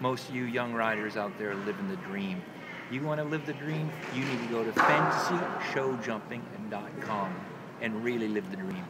most of you young riders out there living the dream. You want to live the dream? You need to go to fantasyshowjumping.com and really live the dream.